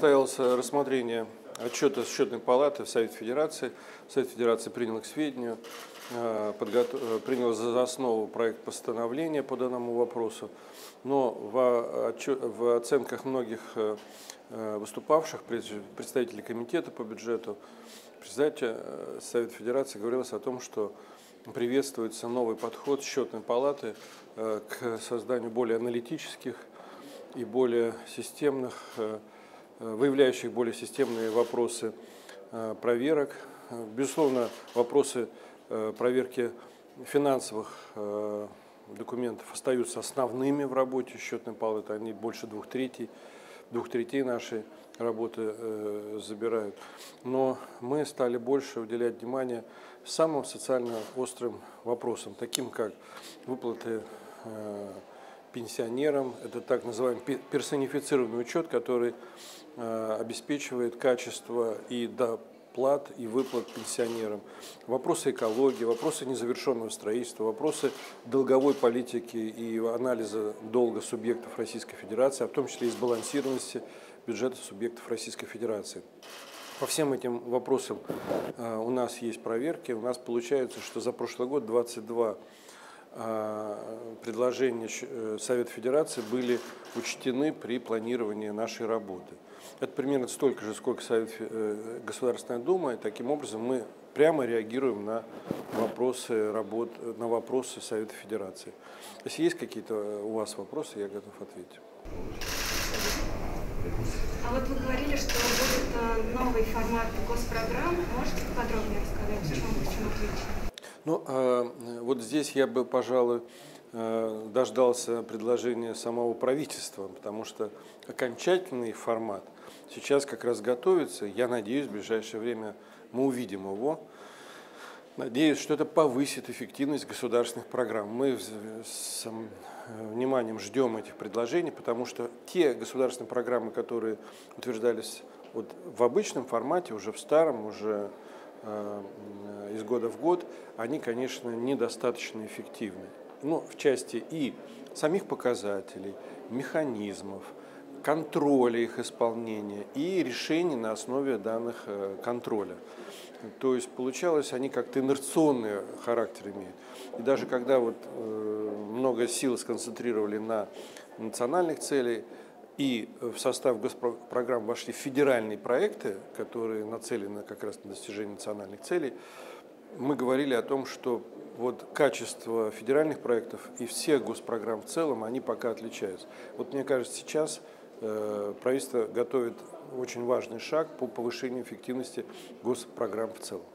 Состоялось рассмотрение отчета счетной палаты в Совет Федерации. Совет Федерации принял к сведению, э, подготов... принял за основу проект постановления по данному вопросу. Но в, отчет... в оценках многих э, выступавших представителей комитета по бюджету, председатель э, Совета Федерации говорилось о том, что приветствуется новый подход счетной палаты к созданию более аналитических и более системных Э, выявляющих более системные вопросы э, проверок. Безусловно, вопросы э, проверки финансовых документов остаются основными в работе счетной палаты. Они больше двух третей, двух третей нашей работы забирают. Но мы стали больше уделять внимание самым социально острым вопросам, таким как выплаты пенсионерам. Это так называемый персонифицированный учет, который э, обеспечивает качество и доплат, и выплат пенсионерам. Вопросы экологии, вопросы незавершенного строительства, вопросы долговой политики и анализа долга субъектов Российской Федерации, а в том числе и сбалансированности бюджета субъектов Российской Федерации. По всем этим вопросам э, у нас есть проверки. У нас получается, что за прошлый год 22 а, предложения э, Совета Федерации были учтены при планировании нашей работы. Это примерно столько же, сколько Совет, э, Государственная Дума, и таким образом мы прямо реагируем на вопросы, работ, на вопросы Совета Федерации. Если есть какие-то э, у вас вопросы, я готов ответить. А вот вы говорили, что будет новый формат госпрограмм. Можете подробнее рассказать, в чем, в чем? Ну, а, вот здесь я бы, пожалуй, э, дождался предложения самого правительства, потому что окончательный формат сейчас как раз готовится. Я надеюсь, в ближайшее время мы увидим его. Надеюсь, что это повысит эффективность государственных программ. Мы с вниманием ждем этих предложений, потому что те государственные программы, которые утверждались вот в обычном формате, уже в старом, уже Э, из года в год, они, конечно, недостаточно эффективны. Ну, в части и самих показателей, механизмов, контроля их исполнения и решений на основе данных э, контроля. То есть получалось, они как-то инерционный характер имеют. И даже когда вот э, много сил сконцентрировали на национальных целях, и в состав госпрограмм вошли федеральные проекты, которые нацелены как раз на достижение национальных целей. Мы говорили о том, что вот качество федеральных проектов и всех госпрограмм в целом, они пока отличаются. Вот мне кажется, сейчас э, правительство готовит очень важный шаг по повышению эффективности госпрограмм в целом.